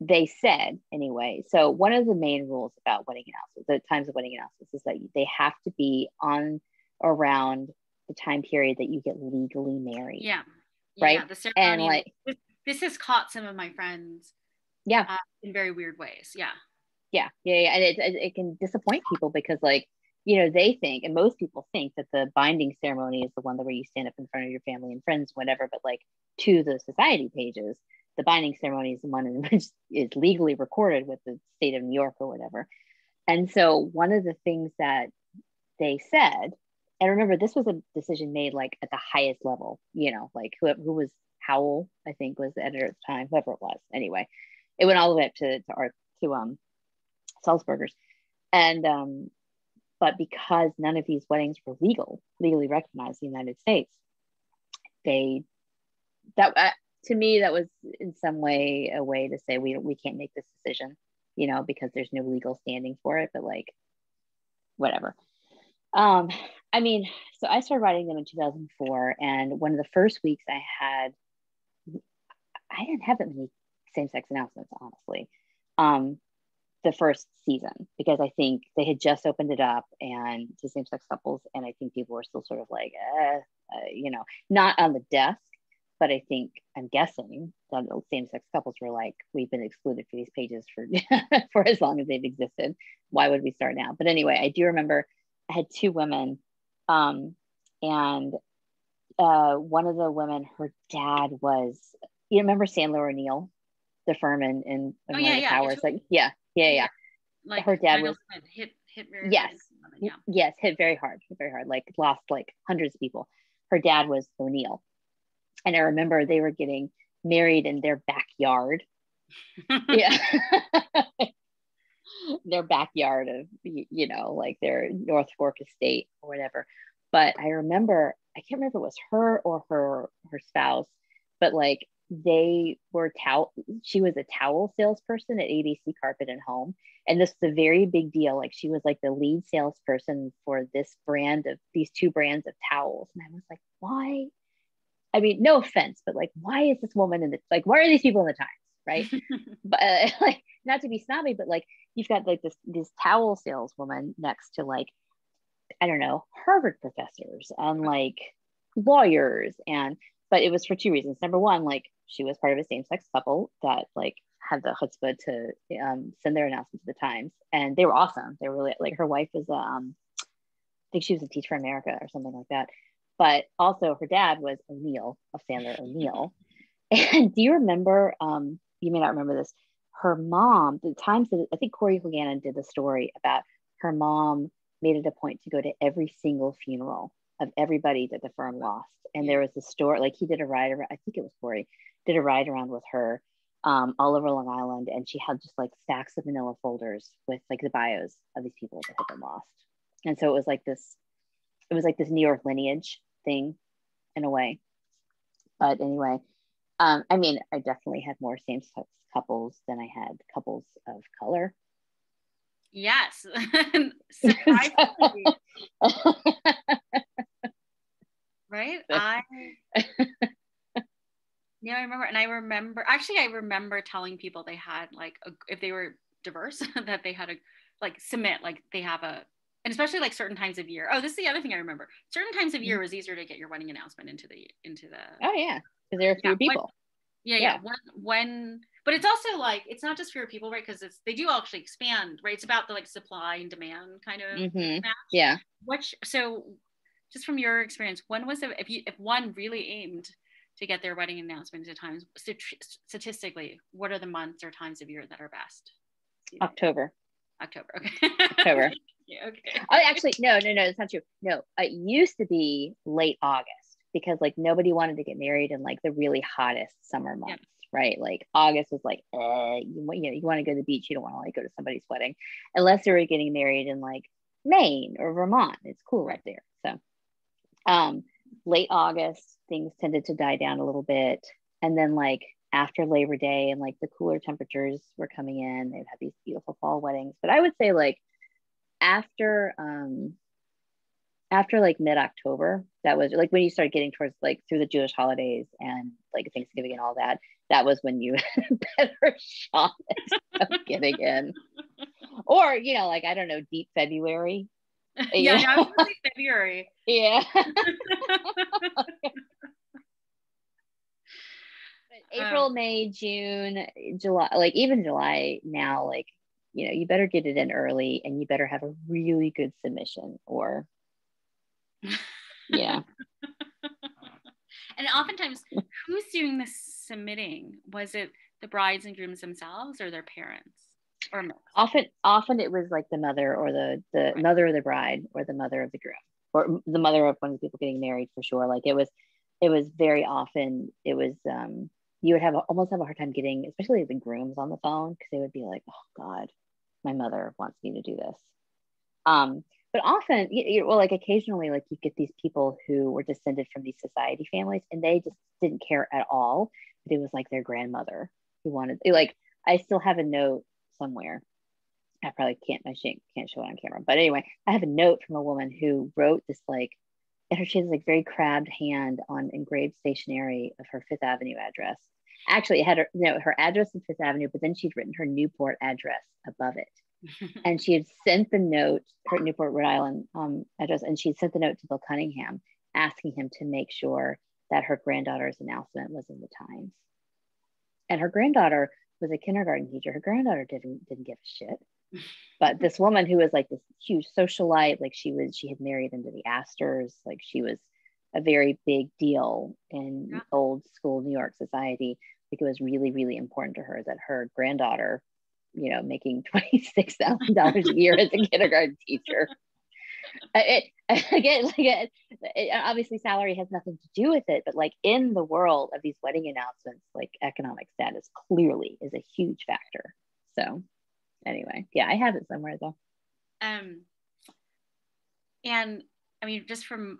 they said anyway. So one of the main rules about wedding announcements, the times of wedding announcements, is that they have to be on around the time period that you get legally married. Yeah. Right. Yeah, the ceremony, and like this, this, has caught some of my friends. Yeah. Uh, in very weird ways. Yeah yeah yeah, yeah. and it, it can disappoint people because like you know they think and most people think that the binding ceremony is the one where you stand up in front of your family and friends whatever but like to the society pages the binding ceremony is the one in which is legally recorded with the state of new york or whatever and so one of the things that they said and remember this was a decision made like at the highest level you know like who, who was howell i think was the editor at the time whoever it was anyway it went all the way up to to art to um Sulzberger's. And, um, but because none of these weddings were legal, legally recognized in the United States, they, that, uh, to me, that was in some way a way to say we, we can't make this decision, you know, because there's no legal standing for it, but like, whatever. Um, I mean, so I started writing them in 2004, and one of the first weeks I had, I didn't have that many same-sex announcements, honestly. Um, the first season because I think they had just opened it up and to same sex couples. And I think people were still sort of like, eh, uh, you know, not on the desk. But I think I'm guessing that same sex couples were like, we've been excluded for these pages for for as long as they've existed. Why would we start now? But anyway, I do remember I had two women, um, and uh, one of the women, her dad was, you remember Sandler O'Neill, the firm in, in, in oh, yeah, yeah. towers, like yeah, yeah, yeah. Like her dad was hit hit very yes, yeah. yes, hit very hard, very hard, like lost like hundreds of people. Her dad was O'Neill, and I remember they were getting married in their backyard. yeah. their backyard of you know like their north fork estate or whatever. But i remember i can't remember if it was her or her her spouse but like they were towel she was a towel salesperson at abc carpet and home. And this is a very big deal. Like she was like the lead salesperson for this brand of these two brands of towels. And i was like why? I mean no offense but like why is this woman in the like why are these people in the times right? But uh, like not to be snobby but like you've got like this this towel saleswoman next to like i don't know harvard professors and like lawyers and but it was for two reasons. Number one like she was part of a same-sex couple that like had the chutzpah to um, send their announcement to the times and they were awesome. They were really like her wife was um i think she was a teach for america or something like that. But also her dad was o'neill of sandler o'neill. And do you remember um you may not remember this her mom the times that i think corey Kilgannon did the story about her mom made it a point to go to every single funeral of everybody that the firm lost. And there was a story, like he did a ride around, I think it was Corey, did a ride around with her um, all over Long Island. And she had just like stacks of manila folders with like the bios of these people that had been lost. And so it was like this, it was like this New York lineage thing in a way. But anyway, um, I mean, I definitely had more same sex couples than I had couples of color. Yes. Surprisingly. right? I yeah, I remember, and I remember actually, I remember telling people they had like a, if they were diverse that they had a like submit like they have a and especially like certain times of year. Oh, this is the other thing I remember. Certain times of year mm-hmm. was easier to get your wedding announcement into the into the. Oh yeah, because there are fewer yeah, people. When, yeah, yeah, yeah. When when but it's also like it's not just fewer people, right? Because it's they do actually expand, right? It's about the like supply and demand kind of. Mm-hmm. Yeah. Which so just from your experience, when was it if you if one really aimed to get their wedding announcement at times statistically, what are the months or times of year that are best? October. October. Okay. October. yeah, okay. Oh, actually, no, no, no, that's not true. No, it used to be late August because like nobody wanted to get married in like the really hottest summer months, yeah. right? Like August was like, eh, you, you know, you want to go to the beach, you don't want to like go to somebody's wedding, unless they were getting married in like Maine or Vermont. It's cool right there. So um, late August, things tended to die down a little bit. And then, like, after Labor Day and like the cooler temperatures were coming in, they'd have these beautiful fall weddings. But I would say, like, after, um, after like mid October, that was like when you started getting towards like through the Jewish holidays and like Thanksgiving and all that. That was when you better shot of getting in, or you know, like I don't know, deep February, yeah, yeah I was gonna say February. Yeah. April, um, May, June, July, like even July now, like, you know, you better get it in early and you better have a really good submission or, yeah. and oftentimes, who's doing the submitting? Was it the brides and grooms themselves or their parents? or often often it was like the mother or the the right. mother of the bride or the mother of the groom or the mother of one of the people getting married for sure like it was it was very often it was um you would have a, almost have a hard time getting especially the grooms on the phone because they would be like oh god my mother wants me to do this um but often you, well like occasionally like you get these people who were descended from these society families and they just didn't care at all but it was like their grandmother who wanted eh, like i still have a note somewhere. I probably can't, I can't show it on camera. But anyway, I have a note from a woman who wrote this like, and her she has like very crabbed hand on engraved stationery of her Fifth Avenue address. Actually, it had her, you know, her address in Fifth Avenue, but then she'd written her Newport address above it. and she had sent the note, her Newport, Rhode Island um, address, and she sent the note to Bill Cunningham asking him to make sure that her granddaughter's announcement was in the Times. And her granddaughter was a kindergarten teacher. Her granddaughter didn't didn't give a shit. But this woman who was like this huge socialite, like she was, she had married into the Astors, like she was a very big deal in yeah. old school New York society. Like it was really, really important to her that her granddaughter, you know, making twenty six thousand dollars a year as a kindergarten teacher. It, again, like it, it, obviously salary has nothing to do with it, but like in the world of these wedding announcements, like economic status clearly is a huge factor. So anyway, yeah, I have it somewhere though. Um, and I mean, just from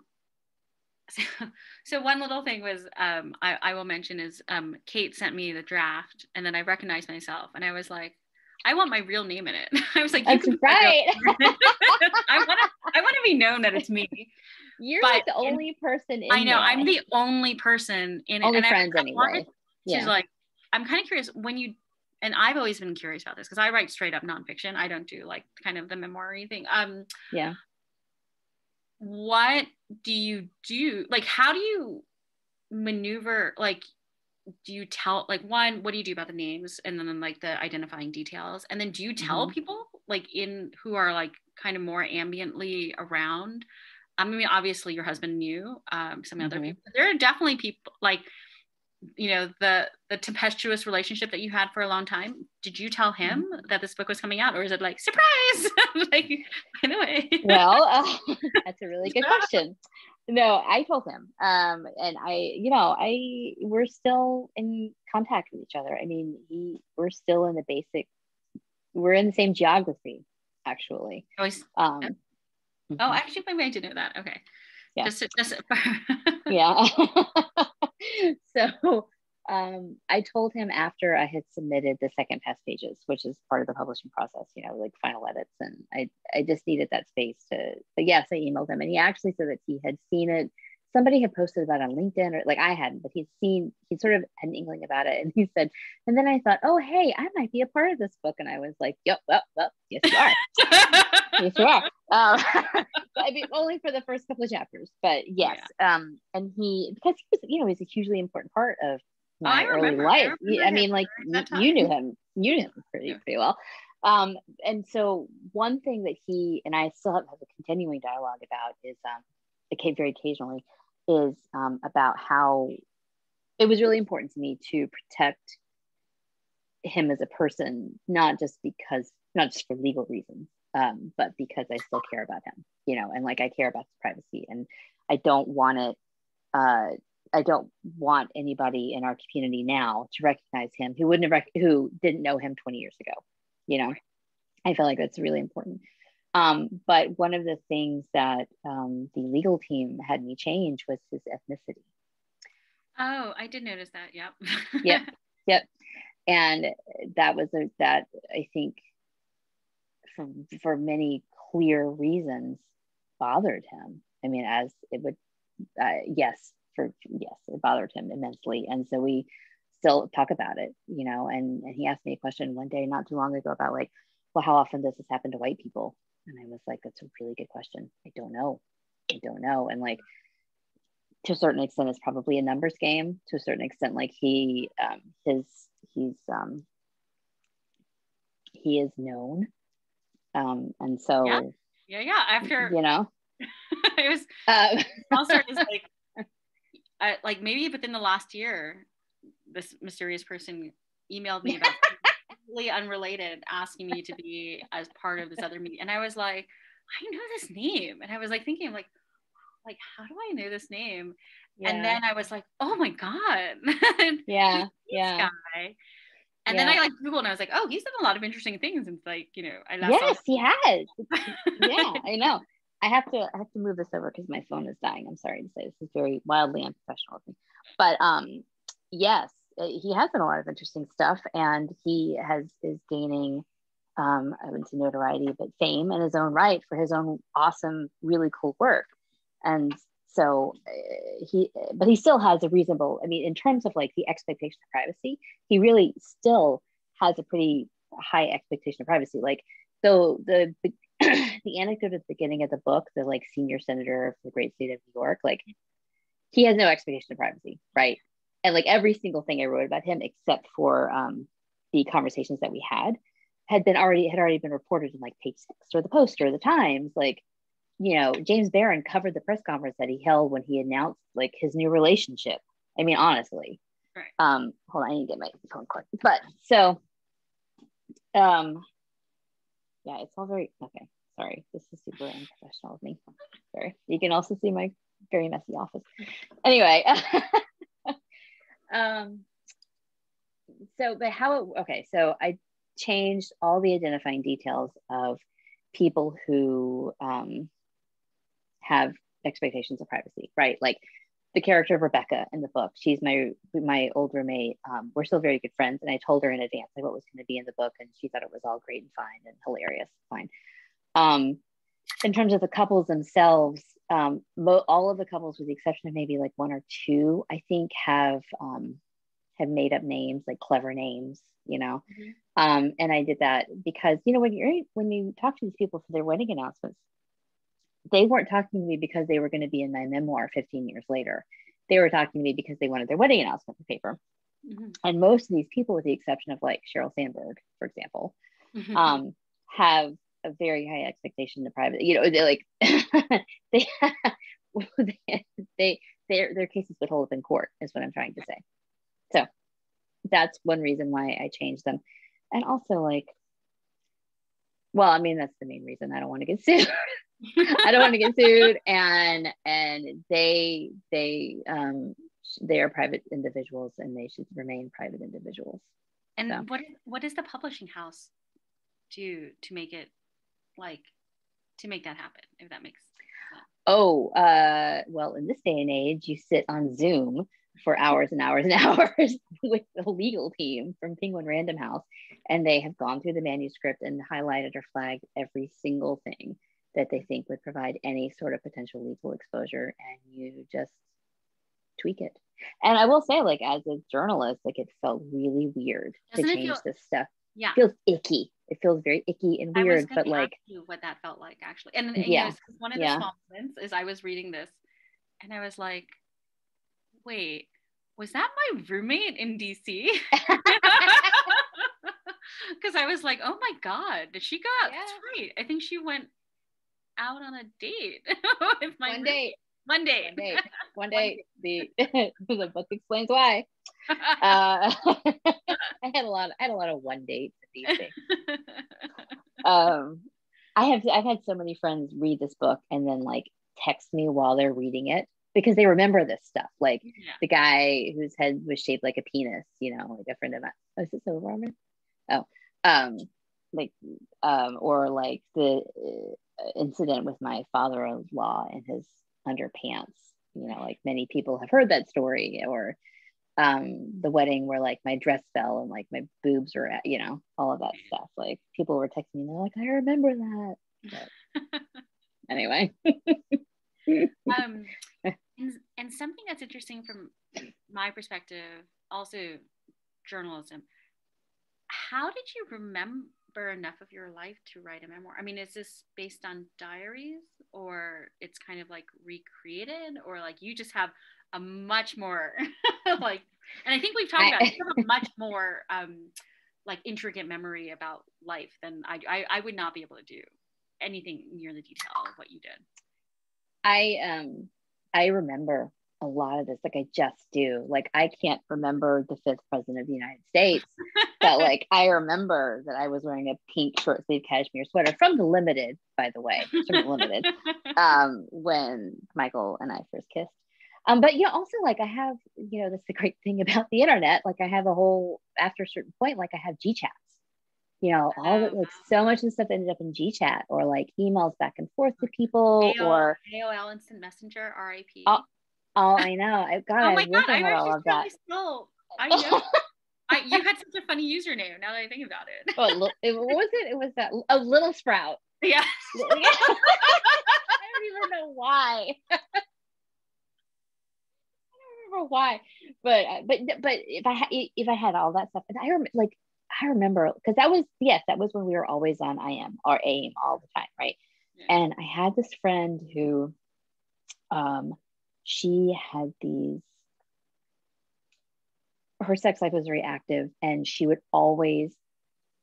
so, so one little thing was um, I, I will mention is um, Cate sent me the draft and then I recognized myself and I was like, I want my real name in it. I was like, That's right. I want to I want to be known that it's me. You're but like the only person in I know, there. I'm the only person in only it. Only friends I, anyway. She's yeah. like, I'm kind of curious when you and I've always been curious about this because I write straight up nonfiction. I don't do like kind of the memoir thing. Um yeah. What do you do? Like how do you maneuver like do you tell like one what do you do about the names? And then like the identifying details. And then do you tell mm-hmm. people like in who are like kind of more ambiently around? I mean obviously your husband knew um, some mm-hmm. other people. There are definitely people like you know the the tempestuous relationship that you had for a long time. Did you tell him mm-hmm. that this book was coming out or is it like surprise! Like by the way. Well uh, that's a really good question no i told him um and i you know i we're still in contact with each other. I mean he we're still in the basic we're in the same geography actually. Oh, um mm-hmm. oh actually maybe i didn't know that. Okay. Yeah. Just, just yeah. So um, I told him after I had submitted the second pass pages, which is part of the publishing process, you know, like final edits, and I I just needed that space to. But yes, I emailed him, and he actually said that he had seen it. Somebody had posted about it on LinkedIn, or like I hadn't, but he'd seen. He sort of had an inkling about it, and he said. And then I thought, oh hey, I might be a part of this book, and I was like, yep, well, well yes you are, yes you are. Um, I mean, only for the first couple of chapters, but yes. Yeah. Um, and he because he was, you know, he's a hugely important part of my early life. I, I mean, like you knew him, you knew him pretty yeah. pretty well. Um, and so one thing that he and I still have, have a continuing dialogue about is um, it came very occasionally is um, about how it was really important to me to protect him as a person, not just because, not just for legal reasons, um, but because I still care about him, you know, and like I care about his privacy and I don't want it uh, I don't want anybody in our community now to recognize him who wouldn't have rec- who didn't know him 20 years ago. You know, I feel like that's really important. Um, but one of the things that um, the legal team had me change was his ethnicity. Oh, I did notice that. Yep. yep. Yep. And that was a, that I think for, for many clear reasons bothered him. I mean, as it would, uh, yes, for yes, it bothered him immensely. And so we still talk about it, you know, and, and he asked me a question one day not too long ago about like, well, how often does this happen to white people? And I was like, that's a really good question. I don't know. I don't know. And like to a certain extent, it's probably a numbers game. To a certain extent, like he um his he's um he is known. Um and so yeah, yeah, yeah. After you know it was uh, also is like I, like maybe within the last year, this mysterious person emailed me about completely unrelated, asking me to be as part of this other meeting, and I was like, I know this name, and I was like thinking like, like how do I know this name? Yeah. And then I was like, oh my god, yeah, yeah. Guy. And yeah. then I like Google and I was like, oh, he's done a lot of interesting things. And like, you know, I yes, he has. yeah, I know. I have to I have to move this over because my phone is dying. I'm sorry to say this is very wildly unprofessional of me. But um yes, uh, he has done a lot of interesting stuff and he has is gaining um I wouldn't say notoriety, but fame in his own right for his own awesome, really cool work. And so uh, he but he still has a reasonable i mean in terms of like the expectation of privacy he really still has a pretty high expectation of privacy like so the the anecdote at the beginning of the book, the like senior senator of the great state of New York, like he has no expectation of privacy, right? And like every single thing I wrote about him, except for um, the conversations that we had, had been already had already been reported in like page six or the post or the Times. Like, you know, James Barron covered the press conference that he held when he announced like his new relationship. I mean, honestly. Right. Um, hold on, I need to get my phone quick. But so um yeah, it's all very okay. Sorry, this is super unprofessional of me. Sorry. You can also see my very messy office. Anyway, um, so but how it, okay, so I changed all the identifying details of people who um, have expectations of privacy, right? Like the character of Rebecca in the book, she's my my old roommate. Um, we're still very good friends, and I told her in advance like what was going to be in the book, and she thought it was all great and fine and hilarious, fine. Um, in terms of the couples themselves, um, mo- all of the couples, with the exception of maybe like one or two, I think have um, have made up names, like clever names, you know. Mm-hmm. Um, and I did that because you know when you're when you talk to these people for their wedding announcements, they weren't talking to me because they were going to be in my memoir 15 years later. They were talking to me because they wanted their wedding announcement paper. Mm-hmm. And most of these people, with the exception of like Sheryl Sandberg, for example, mm-hmm. um, have a very high expectation to private. You know, they like they they their their cases would hold up in court, is what I'm trying to say. So that's one reason why I changed them, and also like, well, I mean that's the main reason I don't want to get sued. I don't want to get sued, and and they they um they are private individuals and they should remain private individuals. And so. what what does the publishing house do to make it like to make that happen? If that makes sense. Oh, uh, well, in this day and age, you sit on Zoom for hours and hours and hours with the legal team from Penguin Random House, and they have gone through the manuscript and highlighted or flagged every single thing that they think would provide any sort of potential legal exposure and you just tweak it. And i will say like as a journalist like it felt really weird Doesn't to change feel, this stuff. Yeah. It feels icky. It feels very icky and weird but like what that felt like actually. And, and yeah. you know, one of the yeah. small moments is i was reading this and i was like wait was that my roommate in dc because i was like oh my god did she go out yeah. that's right i think she went out on a date with my one date. One date. One date. One date. the the book explains why. Uh, I had a lot. Of, I had a lot of one dates these days. Um, I have. I've had so many friends read this book and then like text me while they're reading it because they remember this stuff. Like yeah. the guy whose head was shaped like a penis. You know, like a friend of mine. Oh, is this over, Oh, um, like, um, or like the incident with my father-in-law and his underpants. You know like many people have heard that story or um the wedding where like my dress fell and like my boobs were at you know all of that stuff. Like people were texting me they're like i remember that. But anyway. Um and, and something that's interesting from my perspective also journalism how did you remember enough of your life to write a memoir? I mean, is this based on diaries or it's kind of like recreated or like you just have a much more like, and I think we've talked about it, you have a much more um, like intricate memory about life than I, I, I would not be able to do anything near the detail of what you did. I, um, I remember a lot of this like i just do. Like i can't remember the fifth president of the united states but like i remember that i was wearing a pink short sleeve cashmere sweater from the limited by the way from the limited um, when michael and i first kissed. Um, but yeah also like i have you know that's the great thing about the internet like i have a whole after a certain point like i have g chats. You know all like so much of the stuff ended up in G chat or like emails back and forth to people AOL, or aol instant messenger rip Oh, I know. I got. Oh my god, I was all of that. I know. I, you had such a funny username. Now that I think about it. oh, it, was it? It was that a little sprout. Yeah. I don't even know why. I don't remember why, but uh, but but if I if I had all that stuff, I remember like I remember because that was yes, that was when we were always on IM or AIM all the time, right? Yeah. And I had this friend who, um, she had these her sex life was very active and she would always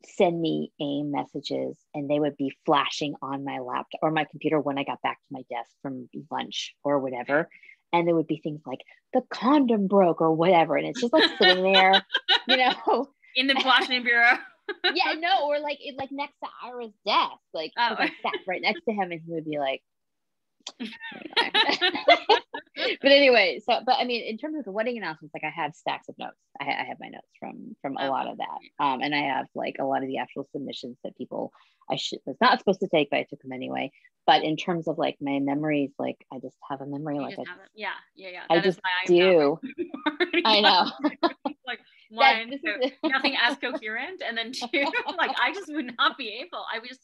send me AIM messages and they would be flashing on my laptop or my computer when I got back to my desk from lunch or whatever. And there would be things like the condom broke or whatever. And it's just like sitting there, you know. In the Washington Bureau. yeah, no, or like it like next to Ira's desk. Like oh. I sat right next to him and he would be like, but anyway, so but I mean, in terms of the wedding announcements, like I have stacks of notes. I, I have my notes from from a oh. lot of that, um, and I have like a lot of the actual submissions that people I should was not supposed to take, but I took them anyway. but in terms of like my memories, like I just have a memory You like just I it. Yeah, yeah, yeah. I just why I'm not do. I know. like one, so nothing as coherent, and then two, like I just would not be able. I just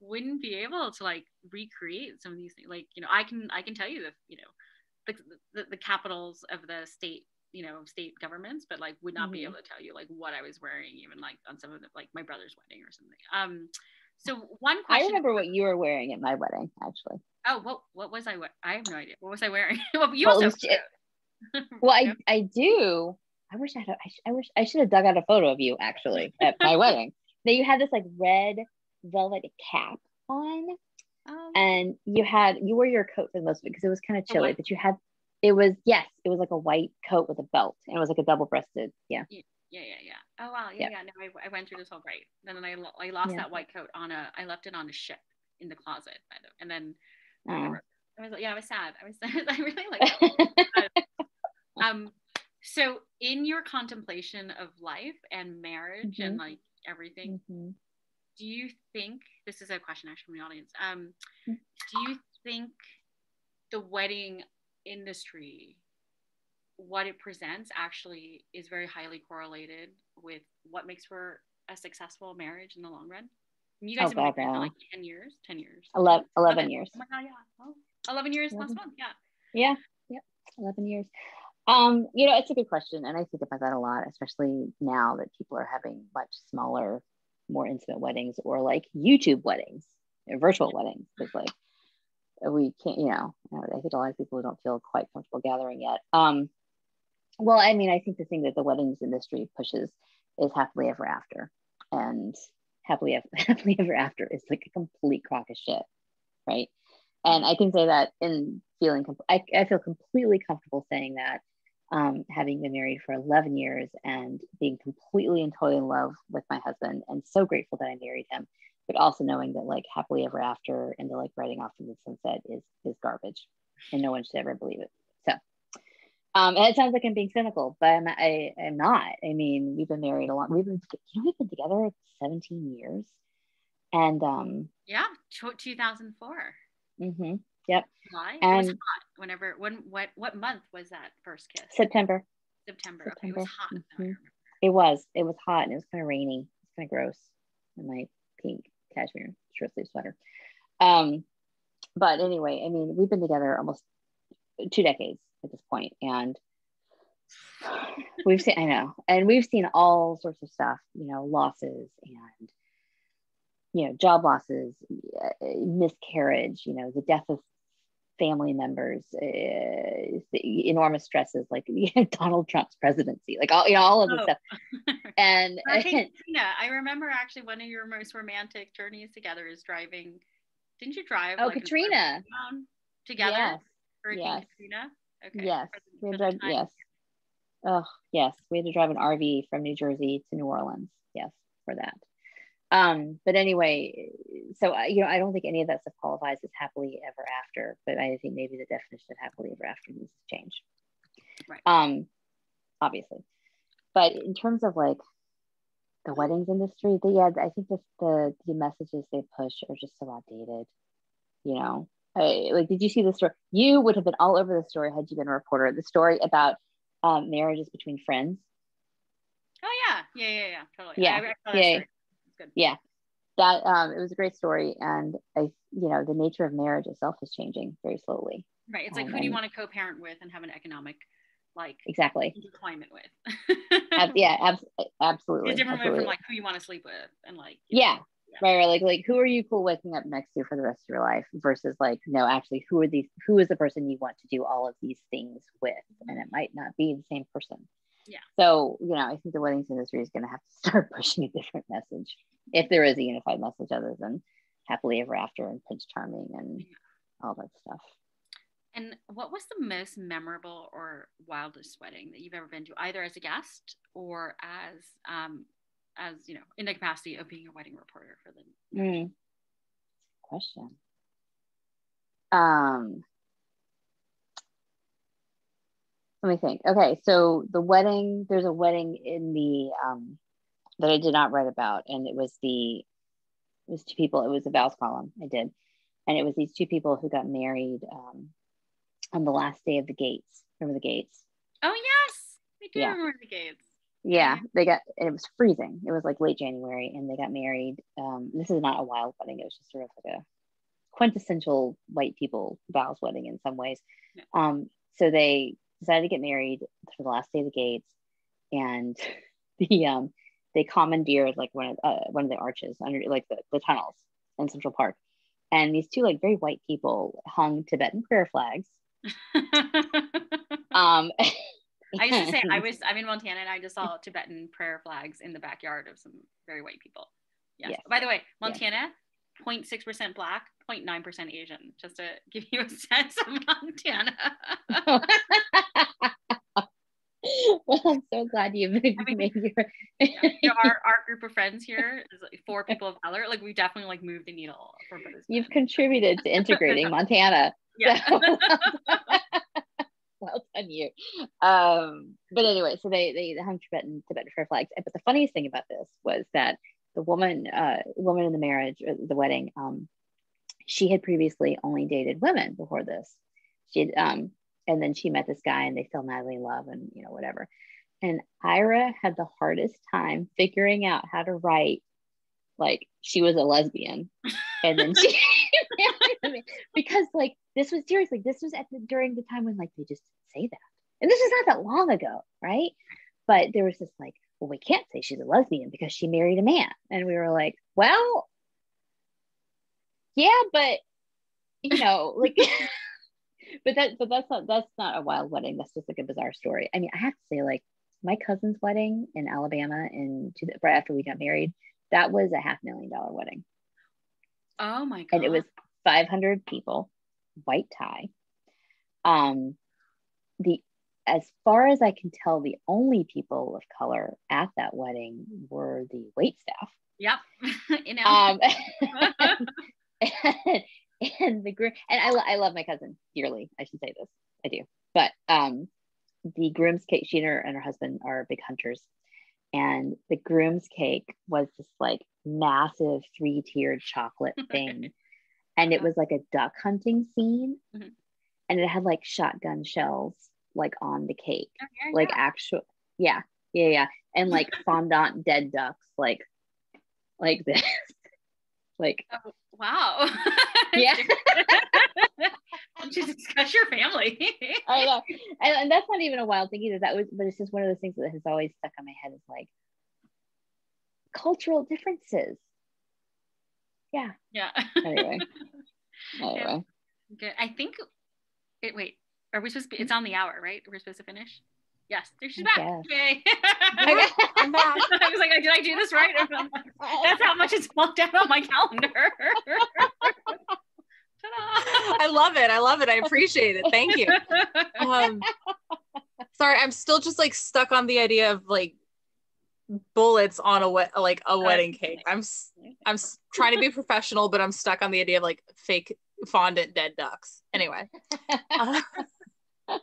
wouldn't be able to like recreate some of these things. Like you know, I can I can tell you the you know the the, the capitals of the state you know state governments, but like would not be Mhm. able to tell you like what I was wearing, even like on some of the like my brother's wedding or something. Um, so one I question. remember what you were wearing at my wedding, actually. Oh, what what was I? we- I have no idea. What was I wearing? well, you Well, also. was Well, I I do. I wish I had. A, I, sh- I wish I should have dug out a photo of you actually at my wedding. That you had this like red velvet cap on, Um, and you had you wore your coat for the most of it because it was kind of chilly. But you had it was yes, it was like a white coat with a belt, and it was like a double breasted. Yeah. yeah, yeah, yeah. Oh wow, yeah, Yeah. yeah. No, I, I went through this whole right. And then I, lo- I lost Yeah. that white coat on a. I left it on a ship in the closet, by the- and then I, Oh. I was like, yeah, I was sad. I was, I really like. um, so in your contemplation of life and marriage and like everything, Mhm. Do you think this is a question actually from the audience um Mm. do you think the wedding industry what it presents actually is very highly correlated with what makes for a successful marriage in the long run? You guys Oh, have been married for like 10 years 10 years. 11, 11 years. oh my god yeah. Oh, 11 years last month yeah. Yeah, yep, eleven years. Um, you know, it's a good question, and I think about that a lot, especially now that people are having much smaller, more intimate weddings, or like YouTube weddings, virtual weddings, like we can't, you know, I think a lot of people don't feel quite comfortable gathering yet. Um, well, I mean, I think the thing that the weddings industry pushes is happily ever after, and happily ever, happily ever after is like a complete crock of shit, right? and I can say that in feeling, I, I feel completely comfortable saying that, um, having been married for 11 years and being completely and totally in love with my husband, and so grateful that I married him, but also knowing that like happily ever after and the like writing off in the sunset is is garbage, and no one should ever believe it. So, um, and it sounds like I'm being cynical, but I'm, I am not. I mean, we've been married a long. We've been, you know, we've been together 17 years, and um, yeah tw- 2004 mhm, yep, July. it was And- hot whenever when what what month was that first kiss September. September. Okay, it was hot. Mhm. It was. It was hot and it was kind of rainy. It's kind of gross in my pink cashmere short sleeve sweater. Um, but anyway, I mean, we've been together almost two decades at this point, and we've seen. I know, and we've seen all sorts of stuff. You know, losses and you know, job losses, miscarriage. You know, the death of family members, uh, enormous stresses like Donald Trump's presidency, like all you know, all of this Oh. stuff. And, Katrina. I remember actually one of your most romantic journeys together is driving. Didn't you drive? Oh, like, Katrina. together. yes, Hurricane yes. Katrina. Okay. yes, we had for to the drive. Yes, oh yes, we had to drive an RV from New Jersey to New Orleans. Yes, for that. Um, but anyway, so I- you know, I don't think any of that stuff qualifies as happily ever after. But I think maybe the definition of happily ever after needs to change. Right. Um, obviously, but in terms of like the weddings industry, the, yeah, I think the, the the messages they push are just so outdated. You know, I, like, did you see the story? You would have been all over the story had you been a reporter. The story about um, marriages between friends. Oh yeah, yeah, yeah, yeah, totally. Yeah, I, I yeah, story. Good. Yeah, that um, it was a great story, and I, you know, the nature of marriage itself is changing very slowly. Right. It's like Um, who do you want to co-parent with and have an economic like Exactly. climate with? Ab- yeah, abs- absolutely. It's different way absolutely. from like who you want to sleep with and like you know, yeah, right, right. Like, like who are you cool waking up next to for the rest of your life versus like, no, actually, who are these? Who is the person you want to do all of these things with? And it might not be the same person. Yeah. So, you know, I think the weddings industry is going to have to start pushing a different message if there is a unified message other than happily ever after and Prince Charming and all that stuff. And what was the most memorable or wildest wedding that you've ever been to, either as a guest or as, um, as you know, in the capacity of being a wedding reporter for the? Mm. Question. Um, let me think. Okay, so the wedding, there's a wedding in the um that I did not write about, and it was the it was two people, it was a vows column I did. and it was these two people who got married um, on the last day of the gates. Remember the gates? Oh yes, we do Yeah. remember the gates. Yeah, they got it was freezing. It was like late January, and they got married. Um, this is not a wild wedding. It was just sort of like a quintessential white people vows wedding in some ways. Um, so they decided to get married for the last day of the gates, and the um, they commandeered like one of uh, one of the arches under like the, the tunnels in Central Park, and these two like very white people hung Tibetan prayer flags. Um, I used to say I was I'm in Montana and I just saw Tibetan prayer flags in the backyard of some very white people. Yes. Yes. By the way, Montana, 0.6 percent black, 0.9 percent Asian. Just to give you a sense of Montana. well, I'm so glad you made, mean- made your. you know, our, our group of friends here is like four people of color. Like we definitely like moved the needle for both. You've contributed to integrating Montana. yeah. So, well done, you. Um, but anyway, so they they hung Tibetan Tibetan prayer flags. But the funniest thing about this was that the woman, uh, woman in the marriage, or the wedding, um, she had previously only dated women before this. She had, um, and then she met this guy, and they fell madly in love, and you know whatever. And Ira had the hardest time figuring out how to write like she was a lesbian, and then she because like this was seriously this was at the during the time when like they just say that, and this is not that long ago, right? But there was this like, well, we can't say she's a lesbian because she married a man, and we were like, well, yeah, but you know, like. But that, but that's not that's not a wild wedding. That's just like a bizarre story. I mean, I have to say, like my cousin's wedding in Alabama, in two, right after we got married, that was a half million dollar wedding, Oh my god. and it was 500 people, white tie. Um, the as far as I can tell, the only people of color at that wedding were the wait staff. Yep. in Um, and, and the groom, and I, lo- I love my cousin dearly. I should say this, I do. But um, the groom's cake, she and her, and her husband are big hunters, and the groom's cake was this like massive three tiered chocolate thing, and it was like a duck hunting scene, Mhm. and it had like shotgun shells like on the cake Oh, yeah, like yeah. actual yeah yeah yeah and like fondant dead ducks like like this like Oh, wow. Yeah. Just discuss your family. i know and, and that's not even a wild thing either that was but it's just one of those things that has always stuck on my head is like cultural differences yeah yeah. anyway anyway Good. I think it wait, are we supposed to be it's on the hour, right? We're supposed to finish? Yes, there she's back. Yay. I'm back. I was like, did I do this right? That's how much it's blocked out on my calendar. I love it. I love it. I appreciate it. Thank you. Um, sorry, I'm still just like stuck on the idea of like bullets on a wet like a wedding cake. I'm I'm trying to be professional, but I'm stuck on the idea of like fake fondant dead ducks. Anyway. Uh,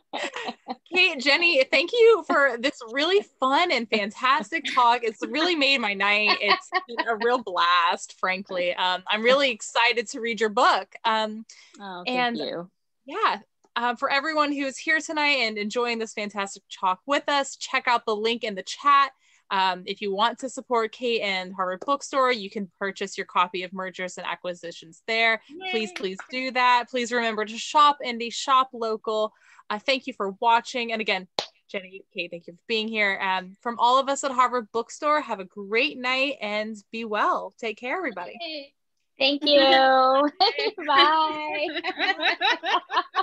Cate, Jenny, thank you for this really fun and fantastic talk. It's really made my night. It's been a real blast, frankly. Um, I'm really excited to read your book. Um, oh, thank And- you yeah uh, for everyone who's here tonight and enjoying this fantastic talk with us check out the link in the chat um, if you want to support Cate and Harvard Book Store you can purchase your copy of mergers and acquisitions there. Please Yay. please do that. Please remember to shop indie shop local. Uh, thank you for watching. And again jenny kate thank you for being here. Um, from all of us at Harvard Book Store have a great night and be well. Take care everybody. Thank you. Bye